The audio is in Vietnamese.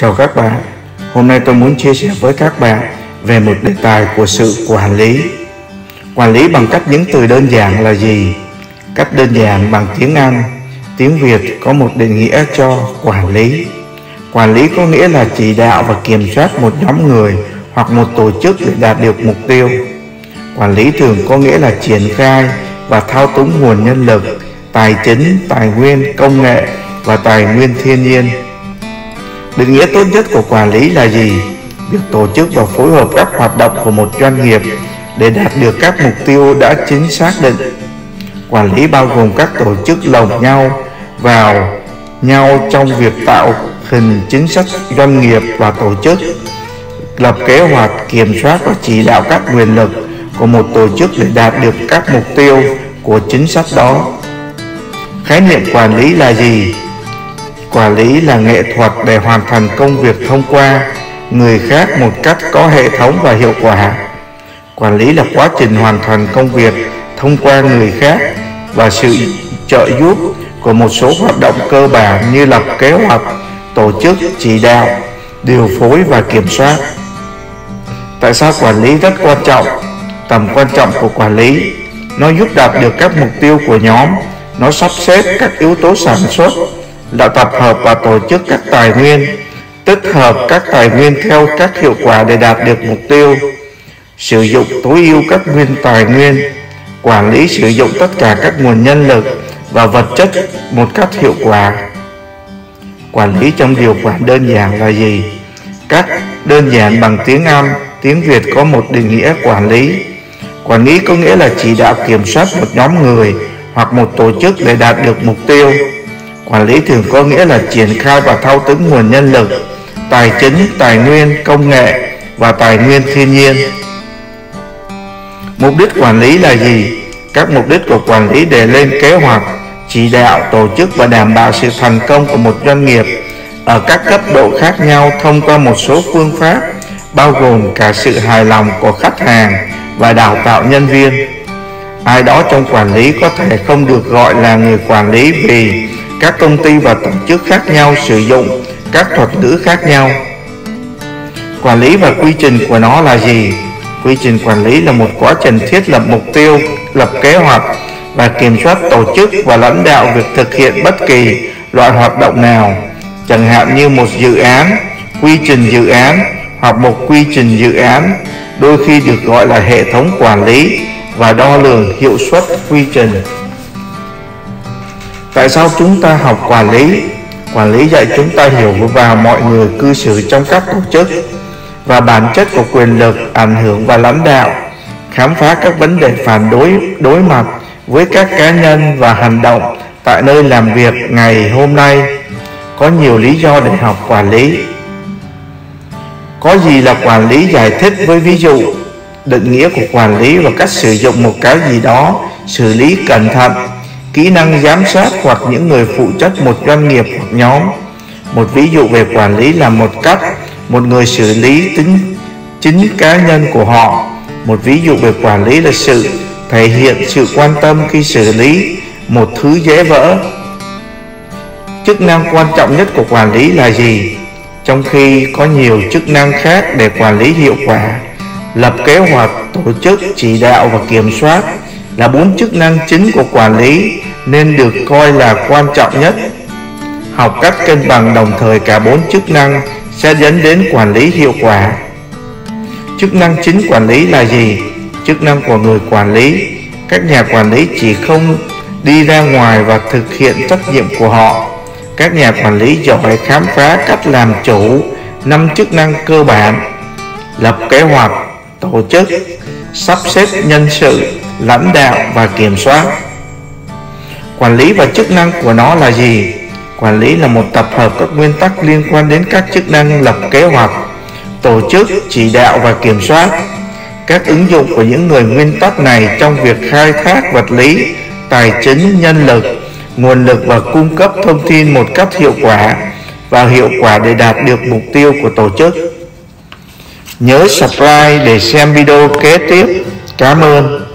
Chào các bạn, hôm nay tôi muốn chia sẻ với các bạn về một đề tài của sự quản lý. Quản lý bằng cách những từ đơn giản là gì? Cách đơn giản bằng tiếng Anh, tiếng Việt có một định nghĩa cho quản lý. Quản lý có nghĩa là chỉ đạo và kiểm soát một nhóm người hoặc một tổ chức để đạt được mục tiêu. Quản lý thường có nghĩa là triển khai và thao túng nguồn nhân lực, tài chính, tài nguyên, công nghệ và tài nguyên thiên nhiên định nghĩa tốt nhất của quản lý là gì? Việc tổ chức và phối hợp các hoạt động của một doanh nghiệp để đạt được các mục tiêu đã chính xác định. Quản lý bao gồm các tổ chức lồng nhau vào nhau trong việc tạo hình chính sách doanh nghiệp và tổ chức, lập kế hoạch kiểm soát và chỉ đạo các quyền lực của một tổ chức để đạt được các mục tiêu của chính sách đó. Khái niệm quản lý là gì? Quản lý là nghệ thuật để hoàn thành công việc thông qua, người khác một cách có hệ thống và hiệu quả. Quản lý là quá trình hoàn thành công việc thông qua người khác và sự trợ giúp của một số hoạt động cơ bản như lập kế hoạch, tổ chức, chỉ đạo, điều phối và kiểm soát. Tại sao quản lý rất quan trọng? Tầm quan trọng của quản lý, nó giúp đạt được các mục tiêu của nhóm, nó sắp xếp các yếu tố sản xuất là tập hợp và tổ chức các tài nguyên, tích hợp các tài nguyên theo các hiệu quả để đạt được mục tiêu. Sử dụng tối ưu các nguyên tài nguyên, quản lý sử dụng tất cả các nguồn nhân lực và vật chất một cách hiệu quả. Quản lý trong điều khoản đơn giản là gì? Các đơn giản bằng tiếng Anh, tiếng Việt có một định nghĩa quản lý. Quản lý có nghĩa là chỉ đạo kiểm soát một nhóm người hoặc một tổ chức để đạt được mục tiêu. Quản lý thường có nghĩa là triển khai và thao túng nguồn nhân lực, tài chính, tài nguyên, công nghệ và tài nguyên thiên nhiên. Mục đích quản lý là gì? Các mục đích của quản lý để lên kế hoạch, chỉ đạo, tổ chức và đảm bảo sự thành công của một doanh nghiệp ở các cấp độ khác nhau thông qua một số phương pháp bao gồm cả sự hài lòng của khách hàng và đào tạo nhân viên. Ai đó trong quản lý có thể không được gọi là người quản lý vì các công ty và tổ chức khác nhau sử dụng, các thuật ngữ khác nhau. Quản lý và quy trình của nó là gì? Quy trình quản lý là một quá trình thiết lập mục tiêu, lập kế hoạch và kiểm soát tổ chức và lãnh đạo việc thực hiện bất kỳ loại hoạt động nào. Chẳng hạn như một dự án, quy trình dự án hoặc một quy trình dự án, đôi khi được gọi là hệ thống quản lý và đo lường hiệu suất quy trình. Tại sao chúng ta học quản lý? Quản lý dạy chúng ta hiểu vào mọi người cư xử trong các tổ chức và bản chất của quyền lực, ảnh hưởng và lãnh đạo, khám phá các vấn đề phản đối đối mặt với các cá nhân và hành động tại nơi làm việc ngày hôm nay. Có nhiều lý do để học quản lý. Có gì là quản lý giải thích với ví dụ, định nghĩa của quản lý và cách sử dụng một cái gì đó, xử lý cẩn thận kỹ năng giám sát hoặc những người phụ trách một doanh nghiệp hoặc nhóm. Một ví dụ về quản lý là một cách một người xử lý tính, chính cá nhân của họ. Một ví dụ về quản lý là sự thể hiện sự quan tâm khi xử lý một thứ dễ vỡ. Chức năng quan trọng nhất của quản lý là gì? Trong khi có nhiều chức năng khác để quản lý hiệu quả, lập kế hoạch, tổ chức, chỉ đạo và kiểm soát là bốn chức năng chính của quản lý nên được coi là quan trọng nhất. Học cách cân bằng đồng thời cả bốn chức năng sẽ dẫn đến quản lý hiệu quả. Chức năng chính quản lý là gì? Chức năng của người quản lý. Các nhà quản lý chỉ không đi ra ngoài và thực hiện trách nhiệm của họ. Các nhà quản lý giỏi khám phá cách làm chủ năm chức năng cơ bản, lập kế hoạch, tổ chức sắp xếp nhân sự, lãnh đạo và kiểm soát. Quản lý và chức năng của nó là gì? Quản lý là một tập hợp các nguyên tắc liên quan đến các chức năng lập kế hoạch, tổ chức, chỉ đạo và kiểm soát. Các ứng dụng của những người nguyên tắc này trong việc khai thác vật lý, tài chính, nhân lực, nguồn lực và cung cấp thông tin một cách hiệu quả và hiệu quả để đạt được mục tiêu của tổ chức nhớ subscribe để xem video kế tiếp. Cảm ơn.